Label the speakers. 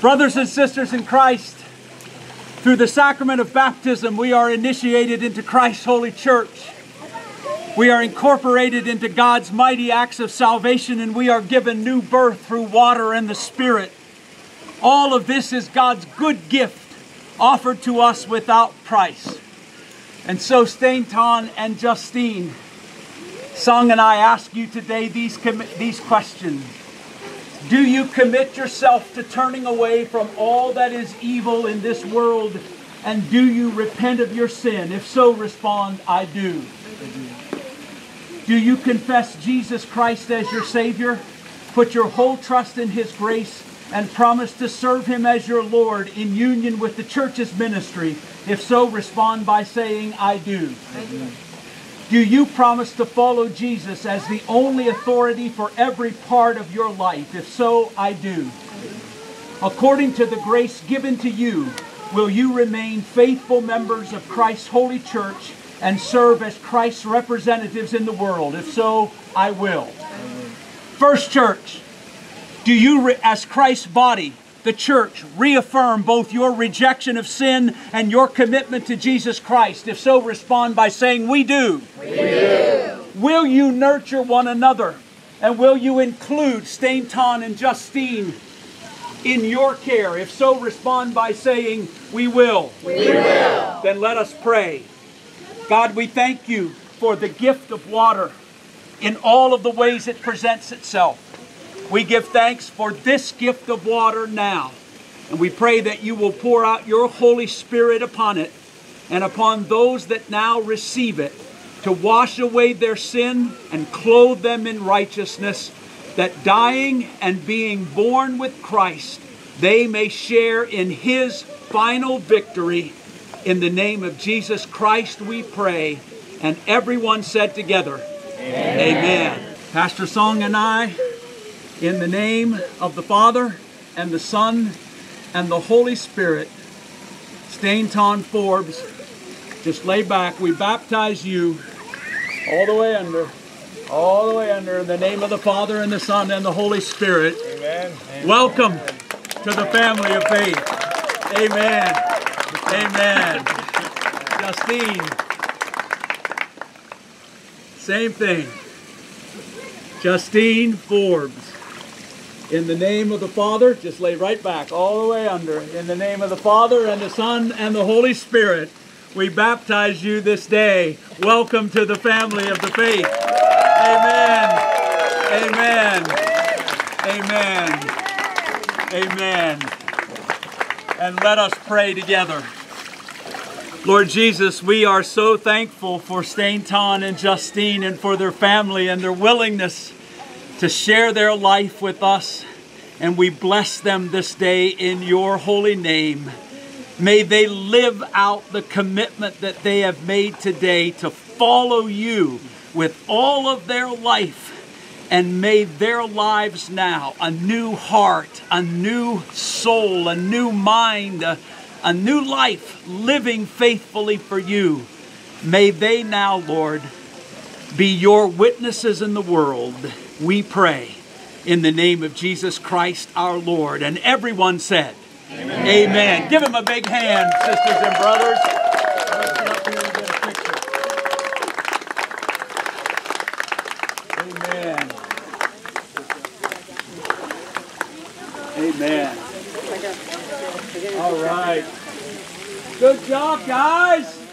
Speaker 1: Brothers and sisters in Christ, through the sacrament of baptism, we are initiated into Christ's holy church. We are incorporated into God's mighty acts of salvation and we are given new birth through water and the Spirit. All of this is God's good gift offered to us without price. And so, Stainton and Justine, Song and I ask you today these, these questions. Do you commit yourself to turning away from all that is evil in this world? And do you repent of your sin? If so, respond, I do. Do you confess Jesus Christ as your Savior? Put your whole trust in His grace and promise to serve Him as your Lord in union with the church's ministry? If so, respond by saying, I do. I do. Do you promise to follow Jesus as the only authority for every part of your life? If so, I do. According to the grace given to you, will you remain faithful members of Christ's holy church and serve as Christ's representatives in the world? If so, I will. First Church, do you, as Christ's body, the church, reaffirm both your rejection of sin and your commitment to Jesus Christ? If so, respond by saying, We do.
Speaker 2: We do.
Speaker 1: Will you nurture one another? And will you include Stainton and Justine in your care? If so, respond by saying, We will.
Speaker 2: We will.
Speaker 1: Then let us pray. God, we thank you for the gift of water in all of the ways it presents itself. We give thanks for this gift of water now. And we pray that you will pour out your Holy Spirit upon it and upon those that now receive it to wash away their sin and clothe them in righteousness, that dying and being born with Christ, they may share in his final victory. In the name of Jesus Christ we pray. And everyone said together, Amen. Amen. Pastor Song and I in the name of the Father, and the Son, and the Holy Spirit, Stainton Forbes, just lay back. We baptize you all the way under, all the way under, in the name of the Father, and the Son, and the Holy Spirit.
Speaker 3: Amen.
Speaker 1: Welcome to the family of faith. Amen. Amen. Justine. Same thing. Justine Forbes. In the name of the Father, just lay right back, all the way under. In the name of the Father and the Son and the Holy Spirit, we baptize you this day. Welcome to the family of the faith. Amen. Amen. Amen. Amen. And let us pray together. Lord Jesus, we are so thankful for Stainton and Justine and for their family and their willingness to share their life with us. And we bless them this day in your holy name. May they live out the commitment that they have made today to follow you with all of their life. And may their lives now, a new heart, a new soul, a new mind, a, a new life, living faithfully for you. May they now, Lord, be your witnesses in the world we pray in the name of Jesus Christ our Lord. And everyone said, Amen. Amen. Give him a big hand, sisters and brothers. Amen. Amen. All right. Good job, guys.